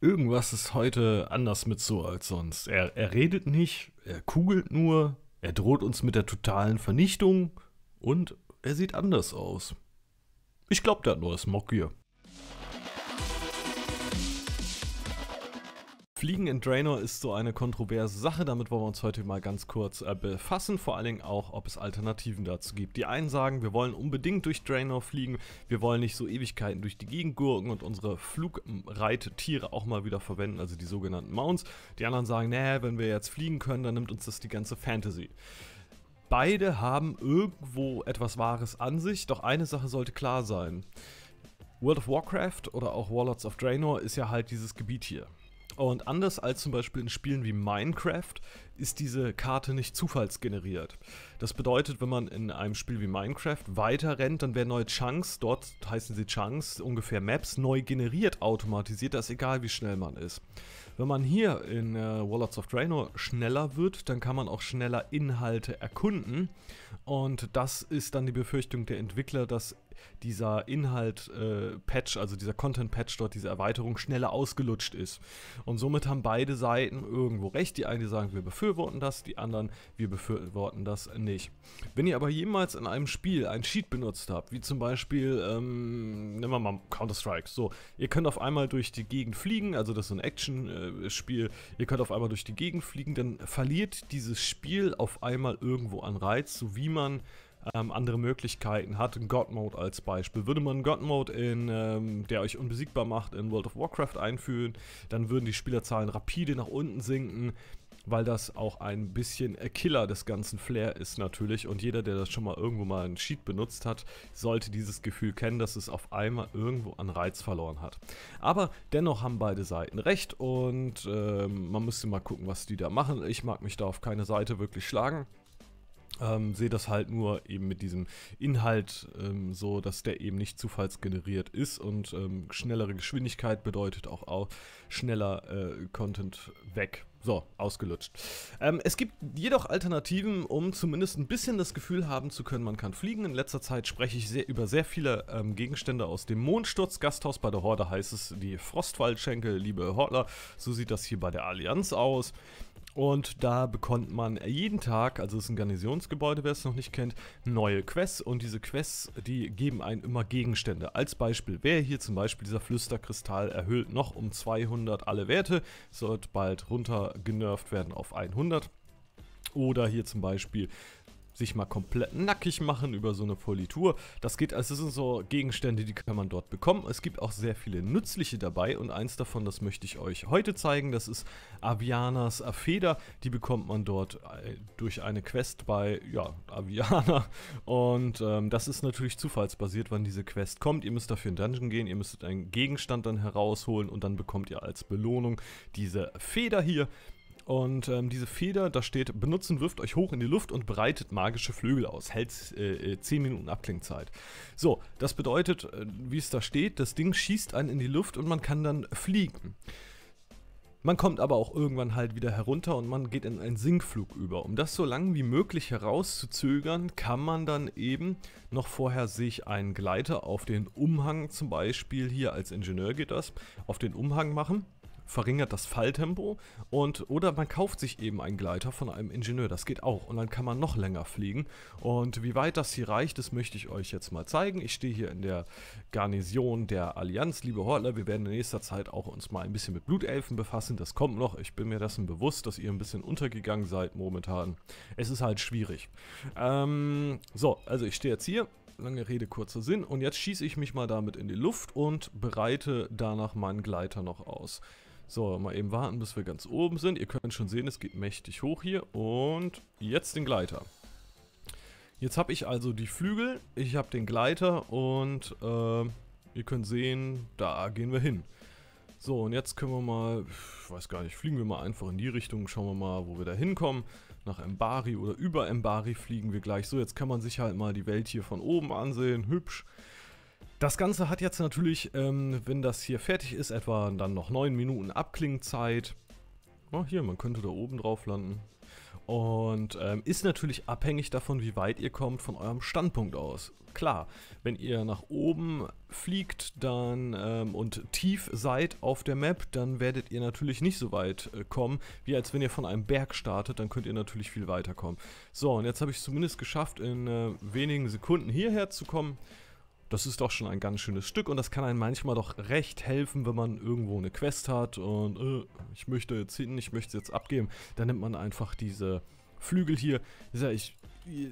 Irgendwas ist heute anders mit so als sonst. Er, er redet nicht, er kugelt nur, er droht uns mit der totalen Vernichtung und er sieht anders aus. Ich glaube, der hat neues Mockgear. Fliegen in Draenor ist so eine kontroverse Sache, damit wollen wir uns heute mal ganz kurz äh, befassen, vor allen Dingen auch, ob es Alternativen dazu gibt. Die einen sagen, wir wollen unbedingt durch Draenor fliegen, wir wollen nicht so Ewigkeiten durch die Gegend gurken und unsere Flugreittiere auch mal wieder verwenden, also die sogenannten Mounts. Die anderen sagen, nee, wenn wir jetzt fliegen können, dann nimmt uns das die ganze Fantasy. Beide haben irgendwo etwas Wahres an sich, doch eine Sache sollte klar sein. World of Warcraft oder auch Warlords of Draenor ist ja halt dieses Gebiet hier. Und anders als zum Beispiel in Spielen wie Minecraft ist diese Karte nicht zufallsgeneriert. Das bedeutet, wenn man in einem Spiel wie Minecraft weiter rennt, dann werden neue Chunks, dort heißen sie Chunks, ungefähr Maps, neu generiert automatisiert, das ist egal wie schnell man ist. Wenn man hier in äh, Warlords of Draenor schneller wird, dann kann man auch schneller Inhalte erkunden. Und das ist dann die Befürchtung der Entwickler, dass dieser Inhalt-Patch, äh, also dieser Content-Patch dort, diese Erweiterung schneller ausgelutscht ist. Und somit haben beide Seiten irgendwo recht. Die einen sagen, wir befürworten das, die anderen, wir befürworten das nicht. Wenn ihr aber jemals in einem Spiel ein Cheat benutzt habt, wie zum Beispiel, ähm, nehmen wir mal Counter-Strike, so, ihr könnt auf einmal durch die Gegend fliegen, also das ist so ein Action-Spiel, ihr könnt auf einmal durch die Gegend fliegen, dann verliert dieses Spiel auf einmal irgendwo an Reiz, so wie man ähm, andere Möglichkeiten hat. God Mode als Beispiel. Würde man God Mode, in, ähm, der euch unbesiegbar macht, in World of Warcraft einführen, dann würden die Spielerzahlen rapide nach unten sinken weil das auch ein bisschen Killer des ganzen Flair ist natürlich und jeder, der das schon mal irgendwo mal einen Cheat benutzt hat, sollte dieses Gefühl kennen, dass es auf einmal irgendwo an Reiz verloren hat. Aber dennoch haben beide Seiten recht und äh, man müsste mal gucken, was die da machen. Ich mag mich da auf keine Seite wirklich schlagen. Ähm, sehe das halt nur eben mit diesem Inhalt ähm, so, dass der eben nicht zufallsgeneriert ist und ähm, schnellere Geschwindigkeit bedeutet auch, auch schneller äh, Content weg. So, ausgelutscht. Ähm, es gibt jedoch Alternativen, um zumindest ein bisschen das Gefühl haben zu können, man kann fliegen. In letzter Zeit spreche ich sehr, über sehr viele ähm, Gegenstände aus dem Mondsturz-Gasthaus. Bei der Horde heißt es die Frostwaldschenkel, liebe Hortler. So sieht das hier bei der Allianz aus. Und da bekommt man jeden Tag, also es ist ein Garnisonsgebäude, wer es noch nicht kennt, neue Quests. Und diese Quests, die geben einen immer Gegenstände. Als Beispiel wäre hier zum Beispiel dieser Flüsterkristall erhöht noch um 200 alle Werte. Sollte bald runter genervt werden auf 100. Oder hier zum Beispiel sich mal komplett nackig machen über so eine Politur. Das geht, also es sind so Gegenstände, die kann man dort bekommen. Es gibt auch sehr viele nützliche dabei und eins davon, das möchte ich euch heute zeigen, das ist Avianas Feder. Die bekommt man dort äh, durch eine Quest bei, ja, Aviana und ähm, das ist natürlich zufallsbasiert, wann diese Quest kommt. Ihr müsst dafür in Dungeon gehen, ihr müsst einen Gegenstand dann herausholen und dann bekommt ihr als Belohnung diese Feder hier. Und ähm, diese Feder, da steht, benutzen wirft euch hoch in die Luft und breitet magische Flügel aus. Hält äh, 10 Minuten Abklingzeit. So, das bedeutet, äh, wie es da steht, das Ding schießt einen in die Luft und man kann dann fliegen. Man kommt aber auch irgendwann halt wieder herunter und man geht in einen Sinkflug über. Um das so lange wie möglich herauszuzögern, kann man dann eben noch vorher sich einen Gleiter auf den Umhang zum Beispiel, hier als Ingenieur geht das, auf den Umhang machen verringert das Falltempo und oder man kauft sich eben einen Gleiter von einem Ingenieur, das geht auch und dann kann man noch länger fliegen und wie weit das hier reicht, das möchte ich euch jetzt mal zeigen. Ich stehe hier in der Garnison der Allianz, liebe Hortler, wir werden in nächster Zeit auch uns mal ein bisschen mit Blutelfen befassen, das kommt noch, ich bin mir dessen bewusst, dass ihr ein bisschen untergegangen seid momentan. Es ist halt schwierig. Ähm, so, also ich stehe jetzt hier, lange Rede, kurzer Sinn. Und jetzt schieße ich mich mal damit in die Luft und bereite danach meinen Gleiter noch aus. So, mal eben warten, bis wir ganz oben sind. Ihr könnt schon sehen, es geht mächtig hoch hier. Und jetzt den Gleiter. Jetzt habe ich also die Flügel, ich habe den Gleiter und äh, ihr könnt sehen, da gehen wir hin. So, und jetzt können wir mal, ich weiß gar nicht, fliegen wir mal einfach in die Richtung, schauen wir mal, wo wir da hinkommen. Nach Embari oder über Embari fliegen wir gleich. So, jetzt kann man sich halt mal die Welt hier von oben ansehen, hübsch. Das Ganze hat jetzt natürlich, ähm, wenn das hier fertig ist, etwa dann noch 9 Minuten Abklingzeit. Oh, hier, man könnte da oben drauf landen. und ähm, ist natürlich abhängig davon, wie weit ihr kommt von eurem Standpunkt aus. Klar, wenn ihr nach oben fliegt dann ähm, und tief seid auf der Map, dann werdet ihr natürlich nicht so weit äh, kommen, wie als wenn ihr von einem Berg startet, dann könnt ihr natürlich viel weiter kommen. So, und jetzt habe ich es zumindest geschafft, in äh, wenigen Sekunden hierher zu kommen. Das ist doch schon ein ganz schönes Stück und das kann einem manchmal doch recht helfen, wenn man irgendwo eine Quest hat und äh, ich möchte jetzt hin, ich möchte jetzt abgeben. Dann nimmt man einfach diese Flügel hier. Ich,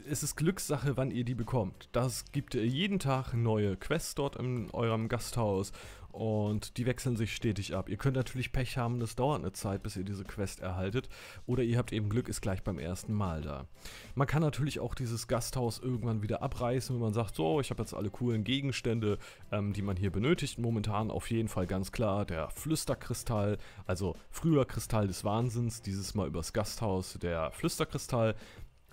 es ist Glückssache, wann ihr die bekommt. Das gibt jeden Tag neue Quests dort in eurem Gasthaus und die wechseln sich stetig ab. Ihr könnt natürlich Pech haben, das dauert eine Zeit, bis ihr diese Quest erhaltet. Oder ihr habt eben Glück, ist gleich beim ersten Mal da. Man kann natürlich auch dieses Gasthaus irgendwann wieder abreißen, wenn man sagt, so, ich habe jetzt alle coolen Gegenstände, ähm, die man hier benötigt. Momentan auf jeden Fall ganz klar der Flüsterkristall, also früher Kristall des Wahnsinns, dieses Mal übers Gasthaus der Flüsterkristall.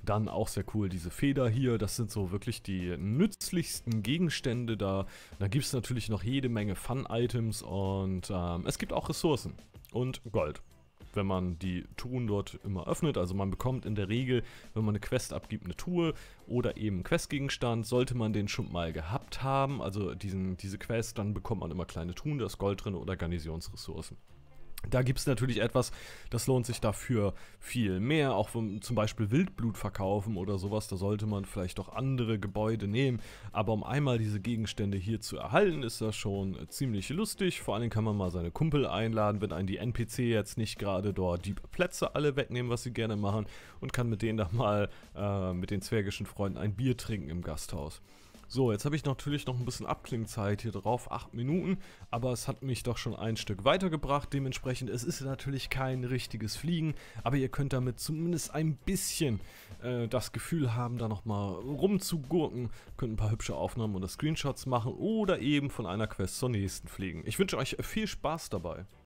Dann auch sehr cool diese Feder hier, das sind so wirklich die nützlichsten Gegenstände da. Da gibt es natürlich noch jede Menge Fun-Items und ähm, es gibt auch Ressourcen und Gold wenn man die Truhen dort immer öffnet. Also man bekommt in der Regel, wenn man eine Quest abgibt, eine Truhe oder eben Questgegenstand. Sollte man den schon mal gehabt haben, also diesen, diese Quest, dann bekommt man immer kleine Truhen, da ist Gold drin oder Garnisonsressourcen. Da gibt es natürlich etwas, das lohnt sich dafür viel mehr, auch wenn zum Beispiel Wildblut verkaufen oder sowas, da sollte man vielleicht doch andere Gebäude nehmen, aber um einmal diese Gegenstände hier zu erhalten, ist das schon ziemlich lustig, vor allem kann man mal seine Kumpel einladen, wenn einen die NPC jetzt nicht gerade dort die Plätze alle wegnehmen, was sie gerne machen und kann mit denen da mal äh, mit den zwergischen Freunden ein Bier trinken im Gasthaus. So, jetzt habe ich natürlich noch ein bisschen Abklingzeit hier drauf, 8 Minuten, aber es hat mich doch schon ein Stück weitergebracht. Dementsprechend, es ist natürlich kein richtiges Fliegen, aber ihr könnt damit zumindest ein bisschen äh, das Gefühl haben, da nochmal rumzugurken, könnt ein paar hübsche Aufnahmen oder Screenshots machen oder eben von einer Quest zur nächsten fliegen. Ich wünsche euch viel Spaß dabei.